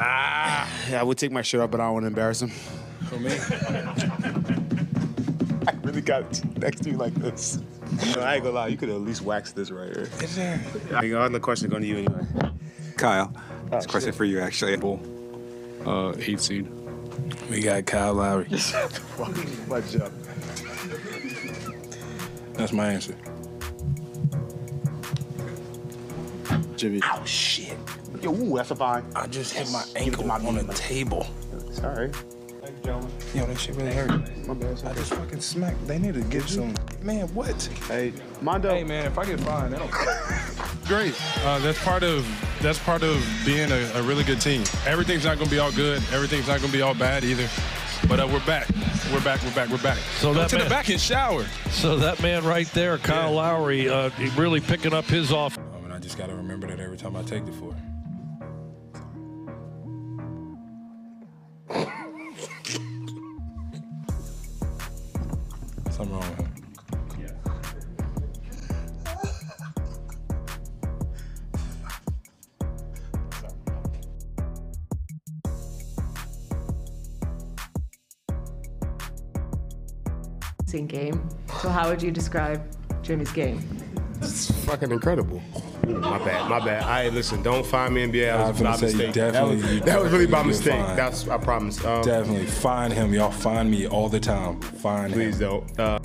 Yeah, I would take my shirt off, but I don't want to embarrass him. For me? I really got it next to you like this. No, I ain't gonna lie, you could at least wax this right here. Is there? I mean, the question going to you anyway. Kyle, it's a question for you actually. Uh, eight seed. We got Kyle Lowry. Much up. That's my answer. Jimmy. Oh shit. Yo, ooh, that's a fine. I just hit my Give it to ankle my on a table. Sorry. Thank you, gentlemen. Yo, that shit really hurt. My bad. I just fucking smacked. They need to get some. Man, what? Hey, Mondo. Hey, man, if I get fined, that don't. great. Uh, that's part of that's part of being a, a really good team. Everything's not going to be all good. Everything's not going to be all bad either. But uh, we're back. We're back. We're back. We're back. So Go that to the man- back and shower. So that man right there, Kyle Yeah. Lowry, uh, really picking up his off. I mean, I just got to remember that every time I take the floor. Something wrong with him. Game. So how would you describe Jimmy's game? It's fucking incredible. My bad, my bad. I listen. Don't find me NBA. I That was was by say, you mistake. That was, that was really by mistake. That's I promise. Um, Definitely find him. Y'all find me all the time. Find him. please don't. Uh,